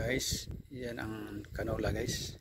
guys. Yan ang canola guys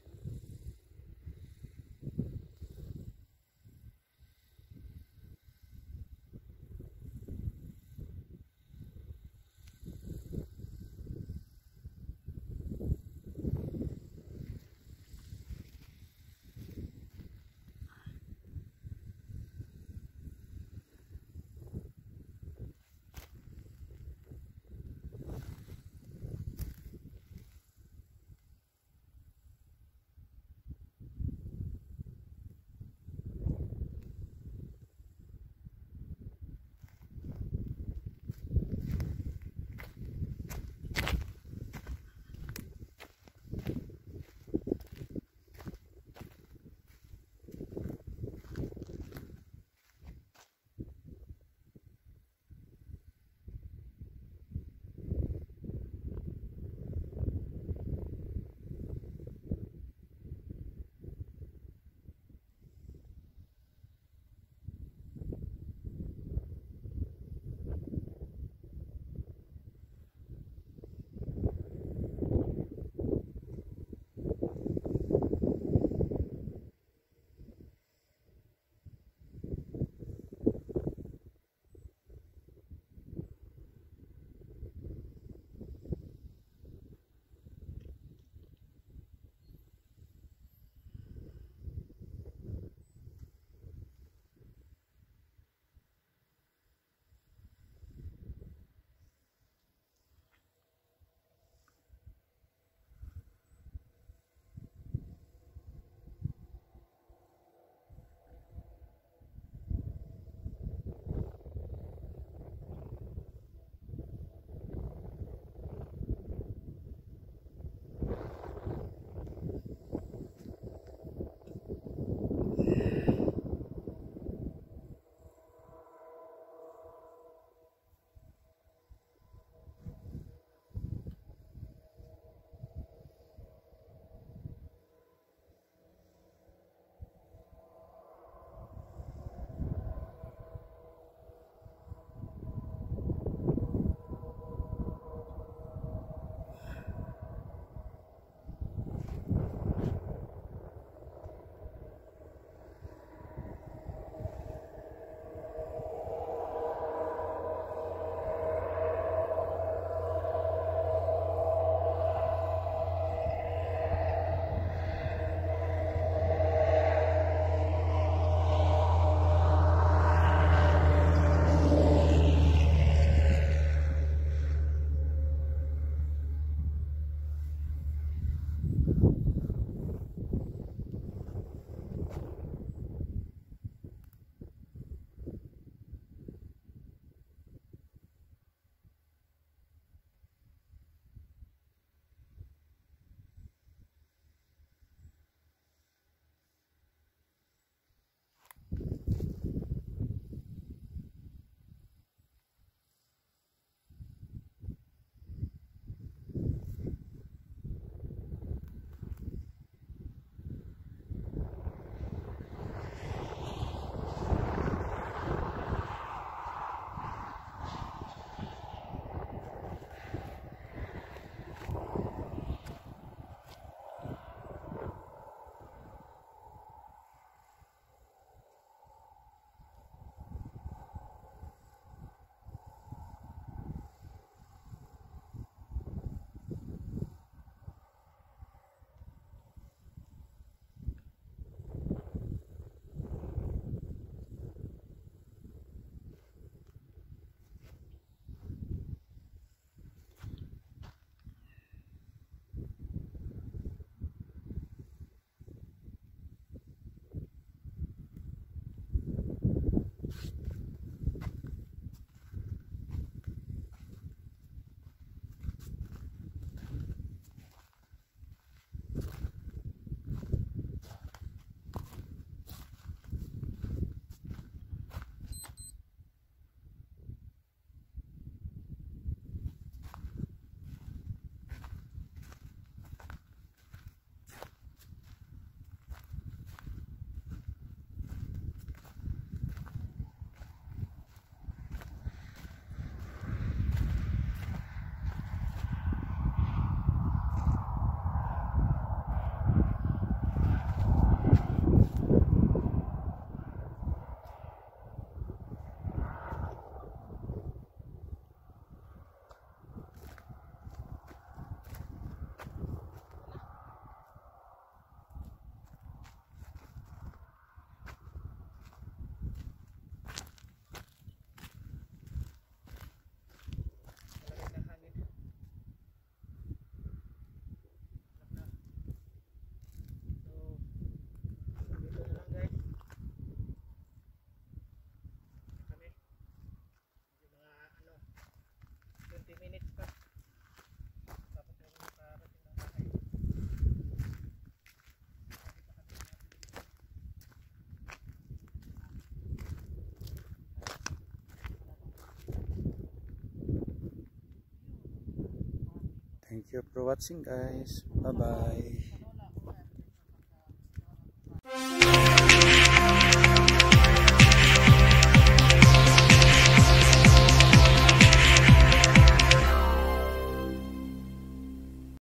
20 minutes pa. Tapos yung makarating ng bahay. Thank you for watching guys. Bye bye.